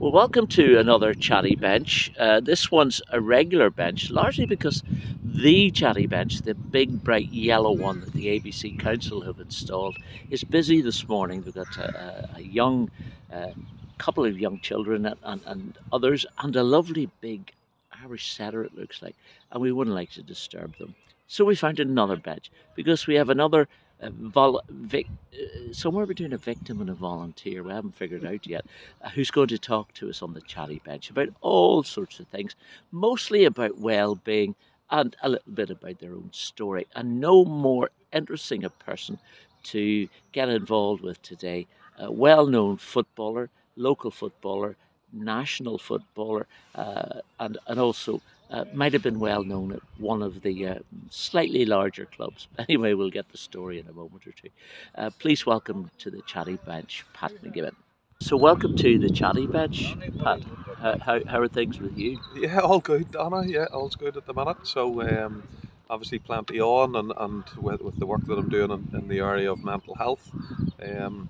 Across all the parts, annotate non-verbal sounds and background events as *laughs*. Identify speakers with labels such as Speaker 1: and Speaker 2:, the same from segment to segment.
Speaker 1: Well, welcome to another chatty bench. Uh, this one's a regular bench, largely because the chatty bench, the big bright yellow one that the ABC Council have installed, is busy this morning. We've got a, a young uh, couple of young children and, and, and others, and a lovely big Irish setter, it looks like, and we wouldn't like to disturb them. So we found another bench because we have another vol- vic- uh, somewhere between a victim and a volunteer, we haven't figured out yet, uh, who's going to talk to us on the chatty bench about all sorts of things, mostly about well being and a little bit about their own story. And no more interesting a person to get involved with today. A well known footballer, local footballer, national footballer, uh, and, and also uh, might have been well known at one of the uh, slightly larger clubs. *laughs* Anyway, we'll get the story in a moment or two. Uh, please welcome to the chatty bench, Pat McGibbon. So, welcome to the chatty bench, Pat. how, how are things with you?
Speaker 2: Yeah, all good, Donagh. Yeah, all's good at the minute. So, um, obviously, plenty on, and, and with, with the work that I'm doing in, in the area of mental health. Um,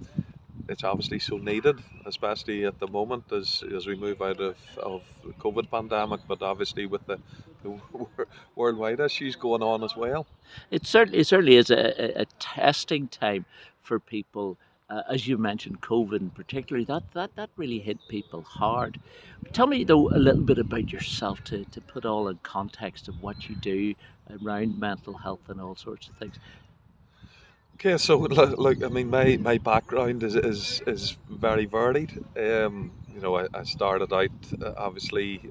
Speaker 2: it's obviously so needed, especially at the moment as, as we move out of, of the COVID pandemic, but obviously with the, the *laughs* worldwide issues going on as well.
Speaker 1: It certainly, it certainly is a, a testing time for people. Uh, as you mentioned, COVID particularly, that, that, that really hit people hard. Tell me, though, a little bit about yourself to, to put all in context of what you do around mental health and all sorts of things.
Speaker 2: Okay, so like I mean, my, my background is, is is very varied. Um, you know, I, I started out uh, obviously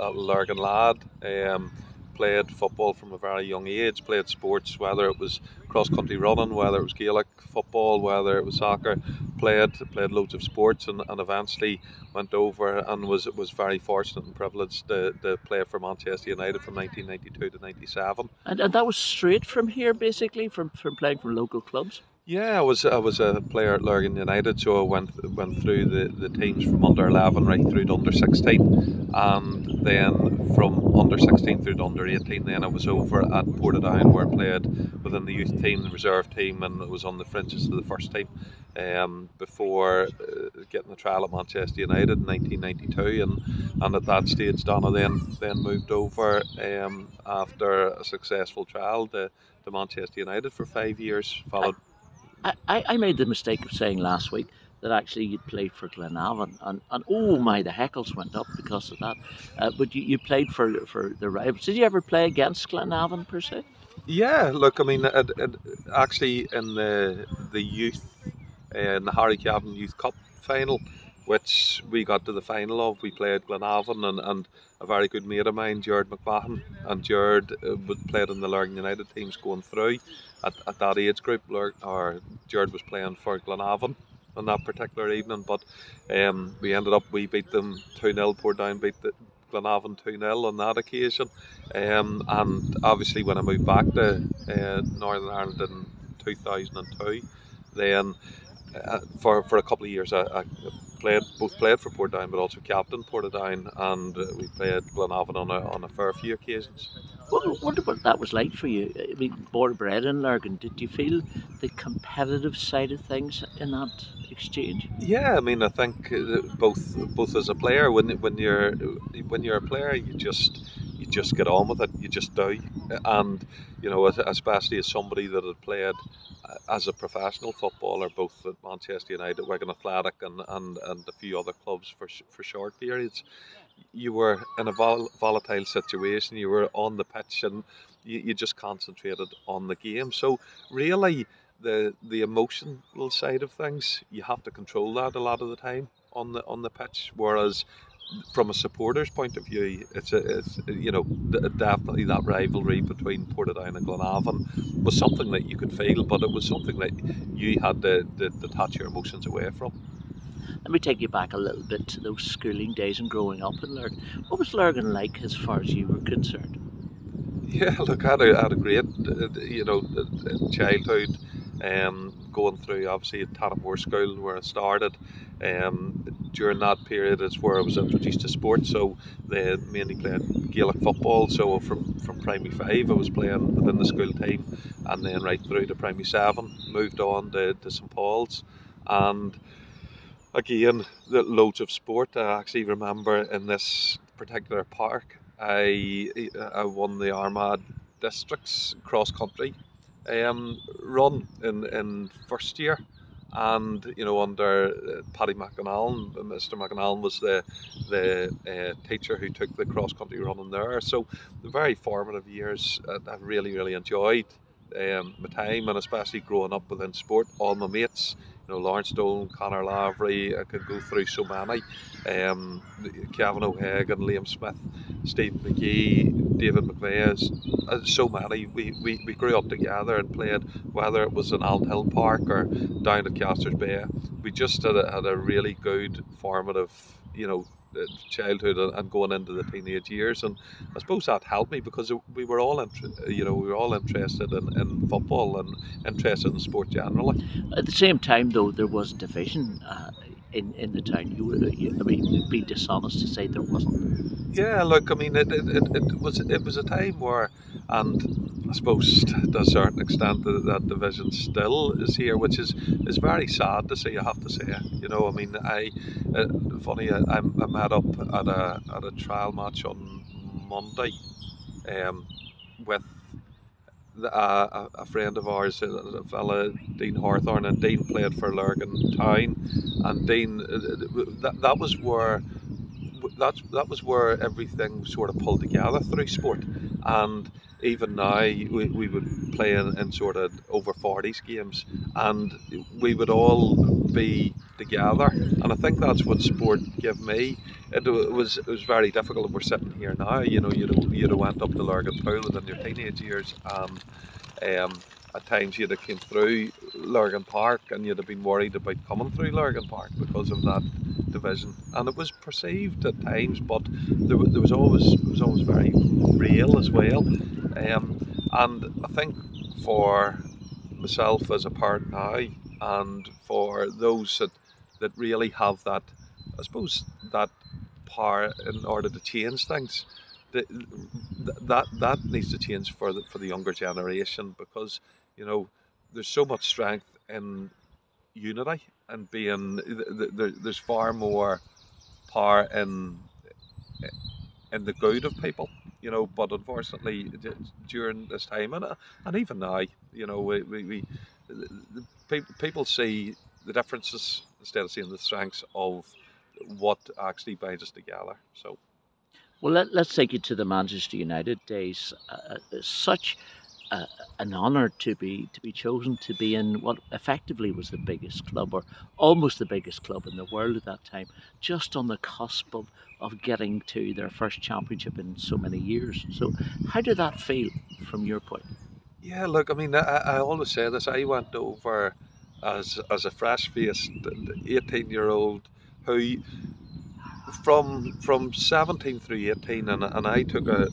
Speaker 2: a Lurgan lad. Um, played football from a very young age, played sports, whether it was cross country running, whether it was Gaelic football, whether it was soccer, played played loads of sports and, and eventually went over and was was very fortunate and privileged to, to play for Manchester United from 1992 to 97.
Speaker 1: And, and that was straight from here basically, from, from playing for local clubs?
Speaker 2: Yeah, I was I was a player at Lurgan United, so I went went through the, the teams from under eleven right through to under sixteen, and then from under sixteen through to under eighteen. Then I was over at Portadown where I played within the youth team, the reserve team, and was on the fringes of the first team. Um, before uh, getting the trial at Manchester United in 1992, and and at that stage, Donagh then then moved over um, after a successful trial to, to Manchester United for five years, followed.
Speaker 1: I, I made the mistake of saying last week that actually you'd played for Glenavon, and, and oh my, the heckles went up because of that. Uh, but you, you played for for the rivals. Did you ever play against Glenavon per se?
Speaker 2: Yeah, look, I mean, it, it, actually in the the youth uh, in the Harry Cavan Youth Cup final, which we got to the final of, we played Glenavon and, and a very good mate of mine, Gerard McMahon, and Gerard uh, played in the Lurgan United teams going through at, at that age group. or Gerard was playing for Glenavon on that particular evening, but um, we ended up we beat them two 0 Portadown beat the, Glenavon 2 0 on that occasion. Um, and obviously, when I moved back to uh, Northern Ireland in 2002, then uh, for, for a couple of years I, I played both played for Portadown but also captain Portadown and uh, we played Glenavon on a, on a fair few occasions.
Speaker 1: What, wonder what that was like for you. I mean, born bred in Lurgan, did you feel the competitive side of things in that exchange?
Speaker 2: Yeah, I mean, I think uh, both both as a player, when when you're when you're a player, you just you just get on with it. You just do, and you know, especially as somebody that had played uh, as a professional footballer, both at Manchester United, Wigan Athletic, and, and, and a few other clubs for for short periods you were in a vol- volatile situation, you were on the pitch and you, you just concentrated on the game. So, really, the the emotional side of things, you have to control that a lot of the time on the on the pitch. Whereas from a supporter's point of view, it's a, it's you know definitely that rivalry between Portadown and Glenavon was something that you could feel, but it was something that you had to, to detach your emotions away from.
Speaker 1: Let me take you back a little bit to those schooling days and growing up in Lurgan. What was Lurgan like as far as you were concerned?
Speaker 2: Yeah, *laughs* look, I had a, had a great, uh, you know, childhood. Um, going through obviously at Tannaghmore School where I started. Um, during that period is where I was introduced to sport. So they mainly played Gaelic football. So from from primary five, I was playing within the school team, and then right through to primary seven, moved on to, to St Paul's, and again, the loads of sport. I actually remember in this particular park, I I won the Armagh Districts cross country um, run in in first year, and you know under uh, Paddy McAnallen, Mr McAnallen was the the uh, teacher who took the cross country running there. So the very formative years uh, I really really enjoyed um, my time and especially growing up within sport. All my mates you know, Lawrence Stone, Connor Lavery, I could go through so many. Um, Kevin O'Hagan, Liam Smith, Steve McGee, David McVeigh, uh, so many. We, we, we grew up together and played, whether it was in Allen Hill Park or down at Casters Bay. We just had a, had a really good formative, you know, childhood and going into the teenage years. And I suppose that helped me because we were all you know we were all interested in, in football and interested in sport generally.
Speaker 1: At the same time though there was division uh, in, in the town. You, you I mean it'd be dishonest to say there wasn't.
Speaker 2: Yeah look I mean it, it, it, it was it was a time where and I suppose to a certain extent that, that division still is here, which is is very sad to see. I have to say, you know, I mean, I uh, funny, I, I met up at a at a trial match on Monday, um, with the, uh, a, friend of ours, a fella Dean Hawthorne, and Dean played for Lurgan Town, and Dean uh, that that was where that that was where everything sort of pulled together through sport, and even now we, we would play in, in sort of over 40s games. And we would all be together. And I think that's what sport gave me. It, was it was very difficult we're sitting here now. You know you'd you'd went up to Lurgan Pool within your teenage years and um, at times you'd have came through Lurgan Park and you'd have been worried about coming through Lurgan Park because of that division. And it was perceived at times but there, there was always it was always very real as well. Um, and I think for myself as a parent now, and for those that, that really have that, I suppose, that power in order to change things, that that, that needs to change for the, for the younger generation because, you know, there's so much strength in unity and being, there's far more power in, in the good of people you know. But unfortunately, during this time and uh, and even now, you know, we, we, we people see the differences instead of seeing the strengths of what actually binds us together. So.
Speaker 1: Well, let, us take you to the Manchester United days. Uh, uh such uh, an honour to be to be chosen to be in what effectively was the biggest club, or almost the biggest club in the world at that time, just on the cusp of, of getting to their first championship in so many years. So, how did that feel from your point?
Speaker 2: Yeah, look, I mean, I, I always say this. I went over as as a fresh faced eighteen year old who from from 17 through 18 and, and I took a,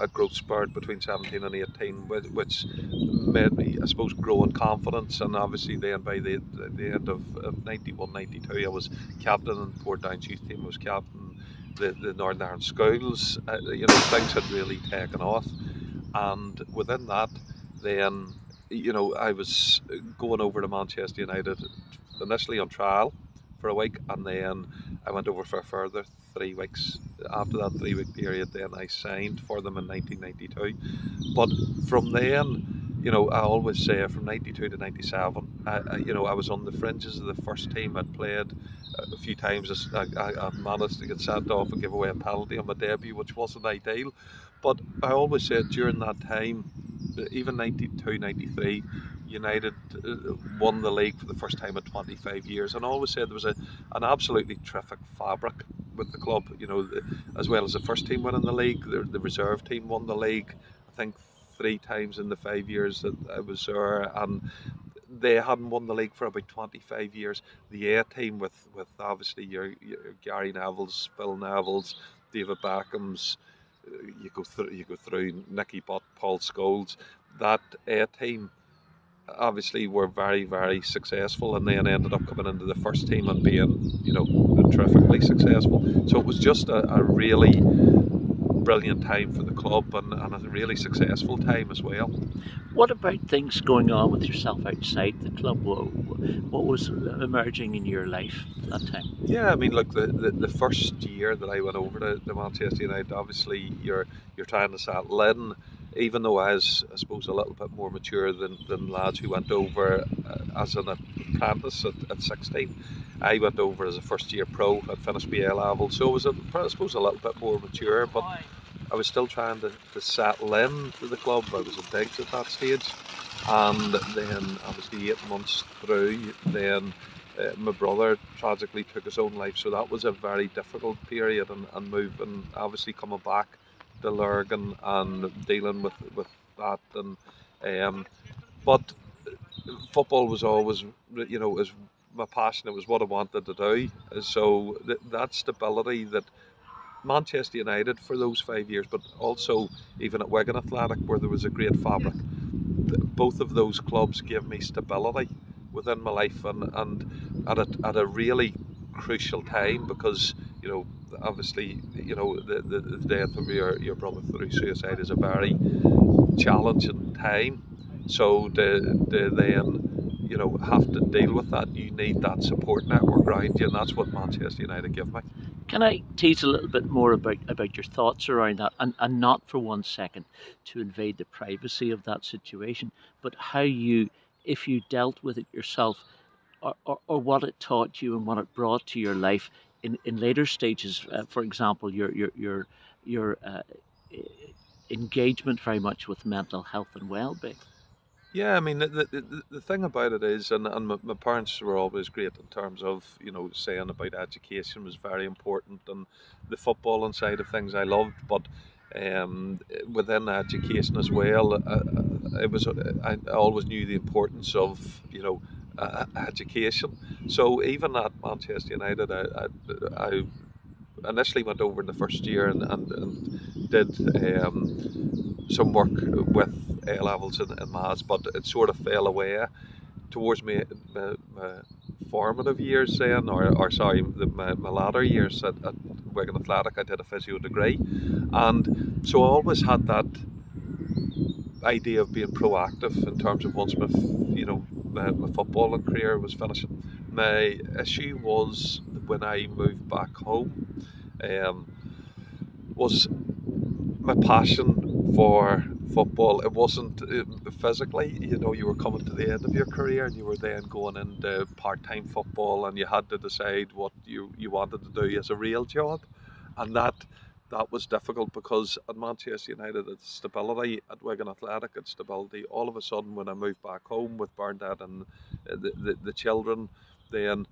Speaker 2: a growth spurt between 17 and 18 which made me I suppose grow in confidence and obviously then by the, the end of, of 91 92 I was captain in Portadown's youth team was captain the, the Northern Ireland schools uh, you know things had really taken off. And within that then you know I was going over to Manchester United initially on trial for a week and then I went over for a further three weeks. After that three week period, then I signed for them in 1992. But from then, you know, I always say from 92 to 97, I, I, you know, I was on the fringes of the first team. I'd played uh, a few times. I, I, managed to get sent off and give away a penalty on my debut, which wasn't ideal. But I always said during that time, even 92, 93, United uh, won the league for the first time in 25 years, and I always said there was a, an absolutely terrific fabric with the club. You know, as well as the first team winning the league, the, the reserve team won the league. I think three times in the five years that I was there, and they hadn't won the league for about 25 years. The A team with with obviously your, your Gary Neville's, Phil Neville's, David Beckham's. Uh, you go through, you go through Nicky Butt, Paul Scholes. That A team obviously were very, very successful and then ended up coming into the first team and being, you know, terrifically successful. So it was just a, a really brilliant time for the club and, and a really successful time as well.
Speaker 1: What about things going on with yourself outside the club? What, what was emerging in your life at that time?
Speaker 2: Yeah, I mean, look, the, the, the first year that I went over to, to Manchester United, obviously you're you're trying to settle in. Even though I was, I suppose, a little bit more mature than, than lads who went over uh, as an apprentice at, at 16, I went over as a first year pro at finished BA level, so I was, a, I suppose, a little bit more mature, but I was still trying to, to settle in to the club. I was in digs at that stage, and then obviously eight months through, then uh, my brother tragically took his own life, so that was a very difficult period, and, move and moving, obviously coming back Lurgan and dealing with with that, and um, but football was always, you know, is my passion. It was what I wanted to do. So th- that stability that Manchester United for those five years, but also even at Wigan Athletic, where there was a great fabric. Both of those clubs gave me stability within my life, and, and at a, at a really crucial time because you know obviously you know the, the, the death of your, your brother through suicide is a very challenging time. So to, to then you know have to deal with that, you need that support network around you, and that's what Manchester United give me.
Speaker 1: Can I tease a little bit more about, about your thoughts around that, and, and not for one second to invade the privacy of that situation, but how you, if you dealt with it yourself, or, or, or what it taught you and what it brought to your life in, in later stages. Uh, for example, your your your your uh, engagement very much with mental health and well-being.
Speaker 2: Yeah, I mean the, the, the thing about it is, and, and my, my, parents were always great in terms of you know saying about education was very important, and the footballing side of things I loved, but um, within education as well, uh, uh it was I always knew the importance of you know uh, education. So even at Manchester United, I, I, I initially went over in the first year and, and, and did um, some work with a levels in, in maths, but it sort of fell away towards me my, my formative years then, or, or sorry, the, my, my latter years at, at Wigan Athletic. I did a physio degree, and so I always had that idea of being proactive in terms of once my you know my, my footballing career was finishing. My issue was when I moved back home, um, was my passion for football. It wasn't uh, physically, you know, you were coming to the end of your career and you were then going into part time football and you had to decide what you, you wanted to do as a real job. And that that was difficult because at Manchester United it's stability, at Wigan Athletic it's stability. All of a sudden, when I moved back home with Bernadette and uh, the, the, the children, then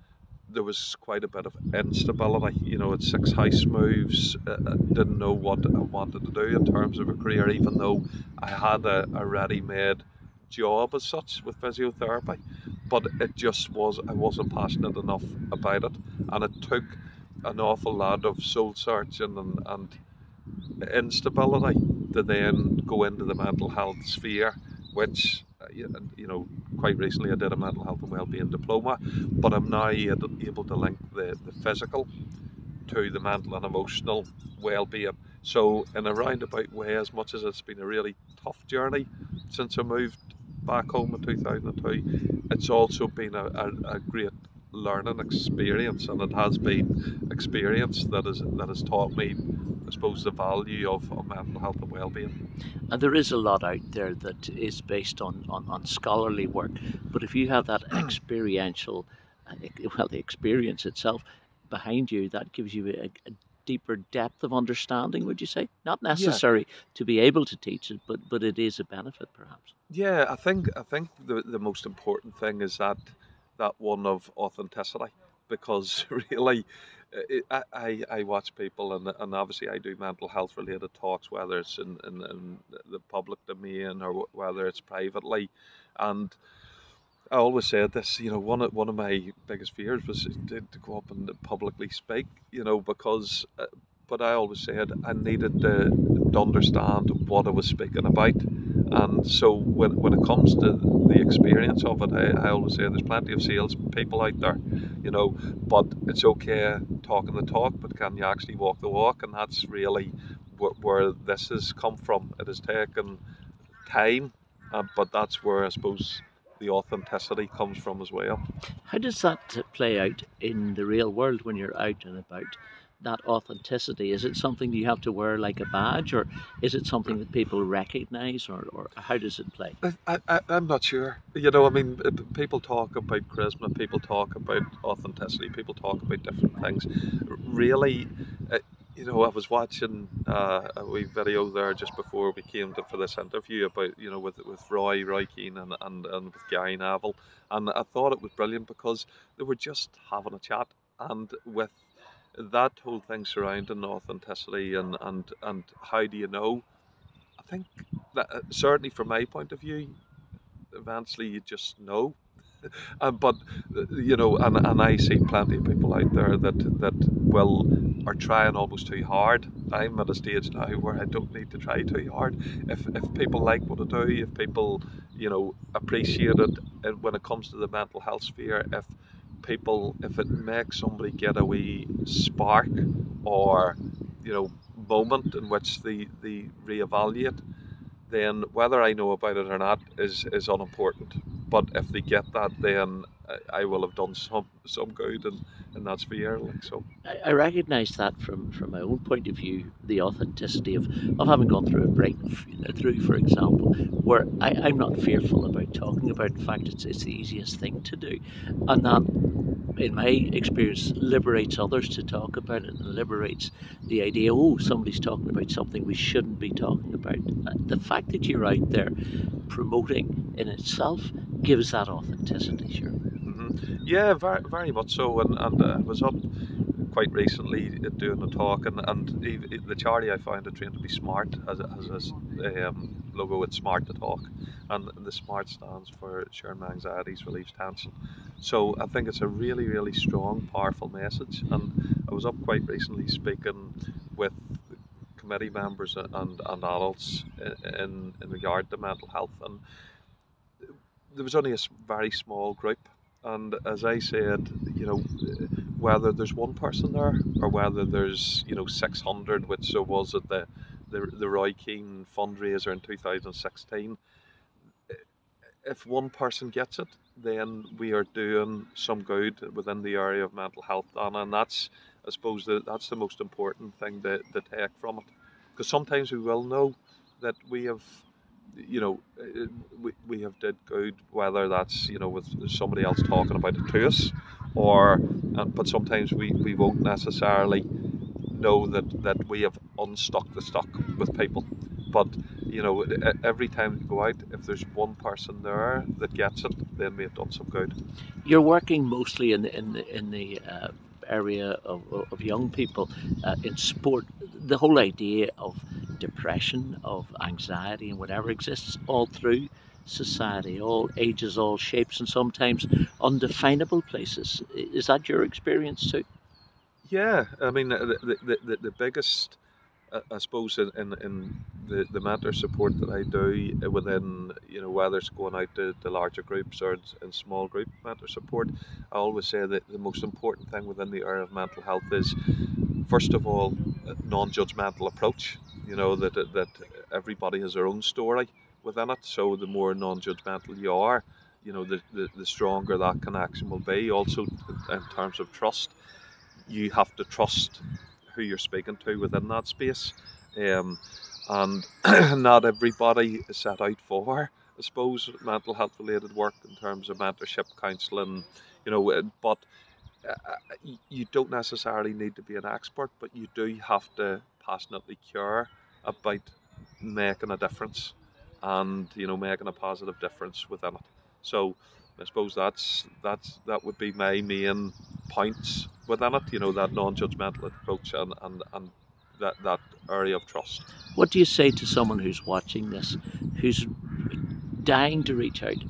Speaker 2: there was quite a bit of instability. You know, at six house moves, uh, I didn't know what I wanted to do in terms of a career, even though I had a, a ready-made job as such with physiotherapy. But it just was, I wasn't passionate enough about it. And it took an awful lot of soul searching and, and instability to then go into the mental health sphere, which uh, you know, quite recently I did a mental health and wellbeing diploma, but I'm now able to link the, the physical to the mental and emotional well-being. So in a roundabout way, as much as it's been a really tough journey since I moved back home in 2002, it's also been a, a, a great learning experience and it has been experience that is that has taught me I suppose, the value of, of mental health and well-being.
Speaker 1: And there is a lot out there that is based on, on, on scholarly work, but if you have that *clears throat* experiential, uh, well, the experience itself behind you, that gives you a, a deeper depth of understanding, would you say? Not necessary yeah. to be able to teach it, but but it is a benefit, perhaps.
Speaker 2: Yeah, I think I think the the most important thing is that that one of authenticity, because *laughs* really, I, I, I watch people and, and obviously I do mental health related talks whether it's in, in, in the public domain or whether it's privately. And I always said this you know one of, one of my biggest fears was to, to go up and publicly speak you know because uh, but I always said I needed to, to understand what I was speaking about and so when, when it comes to the experience of it, I, I always say there's plenty of sales people out there, you know, but it's okay talking the talk, but can you actually walk the walk? And that's really where, where this has come from. It has taken time, uh, but that's where I suppose the authenticity comes from as well.
Speaker 1: How does that play out in the real world when you're out and about? That authenticity is it something you have to wear like a badge, or is it something that people recognise, or, or how does it play?
Speaker 2: I, I, I'm not sure. You know, I mean, uh, people talk about charisma, people talk about authenticity, people talk about different things. Really, uh, you know, I was watching uh, a wee video there just before we came to, for this interview about, you know, with with Roy, Roy Keane and, and, and with Gary Neville. And I thought it was brilliant because they were just having a chat. And with that whole thing surrounding authenticity and, and, and how do you know, I think that uh, certainly from my point of view, eventually you just know. *laughs* um, but uh, you know, and, and I see plenty of people out there that that will are trying almost too hard. I'm at a stage now where I don't need to try too hard. If if people like what I do, if people you know appreciate it uh, when it comes to the mental health sphere, if people if it makes somebody get a wee spark or you know moment in which they they reevaluate then whether I know about it or not is is unimportant. But if they get that, then I will have done some some good and in that sphere. Like so,
Speaker 1: I, I recognise that from, from my own point of view, the authenticity of, of having gone through a break through, for example, where I, I'm not fearful about talking about. In fact, it's it's the easiest thing to do, and that in my experience, liberates others to talk about it and liberates the idea, oh, somebody's talking about something we shouldn't be talking about. Uh, the fact that you're out there promoting in itself gives that authenticity, sure.
Speaker 2: Yeah, very, very much so. And, and uh, I was up quite recently doing a talk, and, and the charity I found it Train to Be Smart has, has a um, logo, it's smart to talk, and the smart stands for sharing my anxieties, relieves tension. So I think it's a really, really strong, powerful message. And I was up quite recently speaking with committee members and, and adults in, in regard to mental health, and there was only a very small group. And as I said, you know, whether there's one person there or whether there's you know 600, which there was at the the, the Roy Keane fundraiser in 2016. If one person gets it, then we are doing some good within the area of mental health, and, and that's I suppose that that's the most important thing to, to take from it, because sometimes we will know that we have you know, we, we have did good, whether that's, you know, with somebody else talking about it to us, or, but sometimes we, we won't necessarily know that, that we have unstuck the stock with people. But, you know, every time you go out, if there's one person there that gets it, then we have done some good.
Speaker 1: You're working mostly in the, in the, in the uh, area of, of young people uh, in sport. The whole idea of depression, of anxiety, and whatever exists all through society, all ages, all shapes, and sometimes undefinable places. Is that your experience too?
Speaker 2: Yeah, I mean, the, the, the, the biggest, I suppose, in, in, in the, the mentor support that I do uh, within, you know, whether it's going out to, to larger groups or in small group mentor support, I always say that the most important thing within the area of mental health is, first of all, non judgmental approach you know that that everybody has their own story within it. So the more non-judgmental you are, you know, the, the, the stronger that connection will be. Also, in terms of trust, you have to trust who you're speaking to within that space. Um, and *clears throat* not everybody is set out for, I suppose, mental health related work in terms of mentorship, counselling, you know, but uh, you don't necessarily need to be an expert, but you do have to passionately care about making a difference and you know making a positive difference within it. So I suppose that's that's that would be my main points within it. You know that non-judgmental approach and and, and that that area of trust.
Speaker 1: What do you say to someone who's watching this, who's dying to reach out,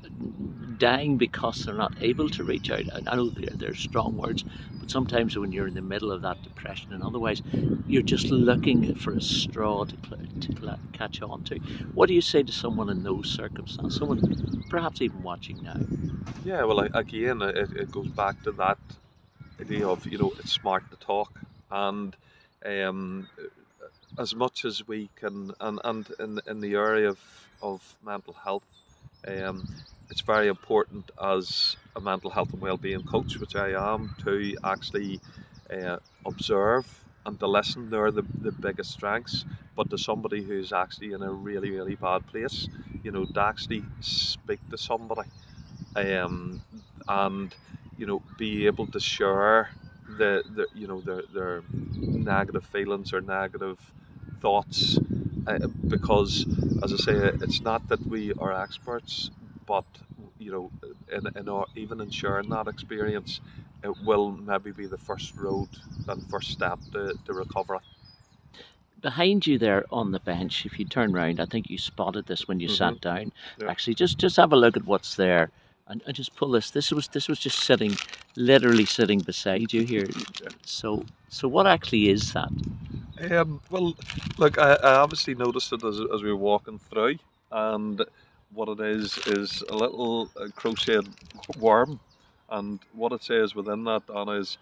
Speaker 1: dying because they're not able to reach out? I know they're, they're strong words, but sometimes when you're in the middle of that depression and otherwise, you're just looking for a straw to, to catch on to. What do you say to someone in those circumstances? Someone perhaps even watching now?
Speaker 2: Yeah, well, again, it, it goes back to that idea of, you know, it's smart to talk. And um, as much as we can, and, and in, in the area of, of mental health, um, it's very important as a mental health and well-being coach, which I am, to actually uh, observe and to listen. They're the, the biggest strengths. But to somebody who's actually in a really, really bad place, you know, to actually speak to somebody um, and, you know, be able to share the, the you know, their, their negative feelings or negative thoughts uh, because, as I say, it's not that we are experts, but you know, in, in our, even in sharing that experience, it will maybe be the first road and first step to, to recovery.
Speaker 1: Behind you there on the bench, if you turn round, I think you spotted this when you
Speaker 2: Mhm.
Speaker 1: sat down.
Speaker 2: Yeah.
Speaker 1: Actually, just just have a look at what's there, and, and just pull this. This was this was just sitting, literally sitting beside you here. So so what actually is that?
Speaker 2: Um, well, look, I, I obviously noticed it as, as we were walking through, and what it is is a little uh, crocheted worm, and what it says within that, Donagh, is,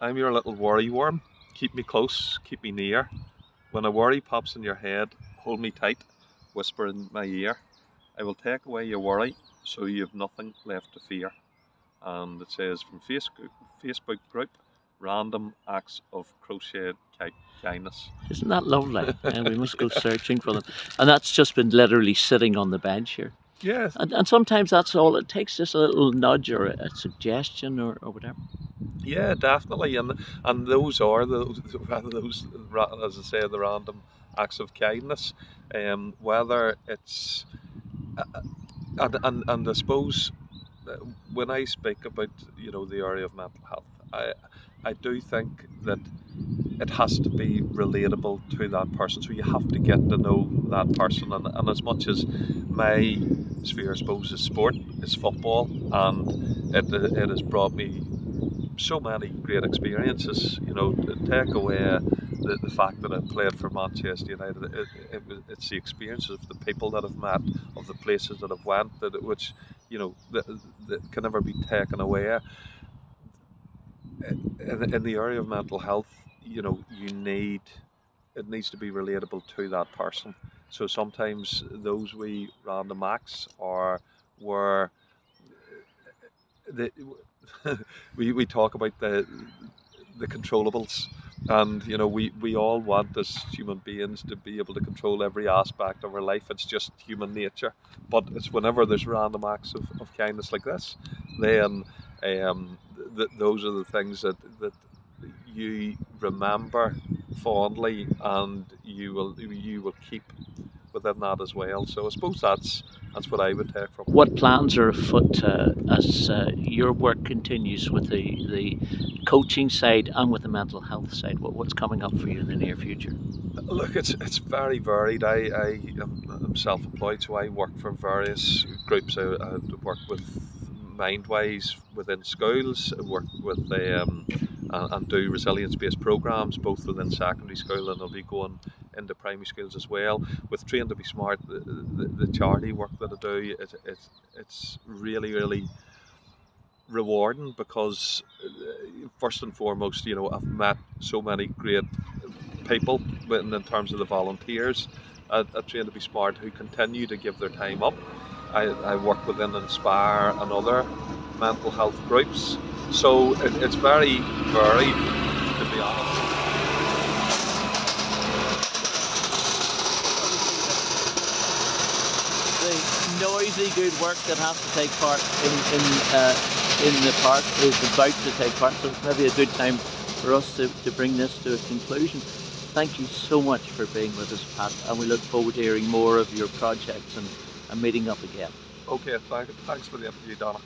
Speaker 2: "I'm your little worry worm. Keep me close, keep me near. When a worry pops in your head, hold me tight, whisper in my ear. I will take away your worry, so you have nothing left to fear." And it says from Facebook Facebook group, random acts of crocheted kindness.
Speaker 1: Isn't that lovely? *laughs* and we must go searching for them. And that's just been literally sitting on the bench here.
Speaker 2: Yes.
Speaker 1: And, and sometimes that's all it takes, just a little nudge or a, a suggestion or, or whatever.
Speaker 2: Yeah, definitely, and and those are *laughs* those those as I say the random acts of kindness, um, whether it's uh, and and and I suppose uh, when I speak about you know the area of mental health, I I do think that it has to be relatable to that person. So you have to get to know that person, and, and as much as my sphere, I suppose, is sport, is football, and it it has brought me so many great experiences. You know, take away the, the fact that I played for Manchester United, it, it, it's the experiences of the people that I've met, of the places that I've went, that which you know that, that can never be taken away. In, the area of mental health, you know, you need it needs to be relatable to that person. So sometimes those wee random acts are where the, *laughs* we, we talk about the the controllables. And you know we, we all want as human beings to be able to control every aspect of our life. It's just human nature. But it's whenever there's random acts of, of kindness like this then um, th- those are the things that, that you remember fondly and you will you will keep within that as well so I suppose that's that's what I would take from it.
Speaker 1: What plans are afoot uh, as uh, your work continues with the, the coaching side and with the mental health side? What, what's coming up for you in the near future?
Speaker 2: Look, it's it's very varied. I, I am I'm self-employed, so I work for various groups. I, I work with Mindwise within schools. Work with um, and, do resilience-based programs both within secondary school and I'll be going into primary schools as well. With Train to Be Smart, the, the, the charity work that I do, it, it's it's really really rewarding because uh, first and foremost, you know, I've met so many great people in, in terms of the volunteers at, at Train to Be Smart who continue to give their time up. I, I work within Inspire and other mental health groups. So it, it's very varied, to be honest.
Speaker 1: The noisy good work that has to take part in, in, uh, in the park is about to take part, so it's maybe a good time for us to, to bring this to a conclusion. Thank you so much for being with us, Pat, and we look forward to hearing more of your projects and, and meeting up again.
Speaker 2: Okay, thank, thanks for the interview, Donagh.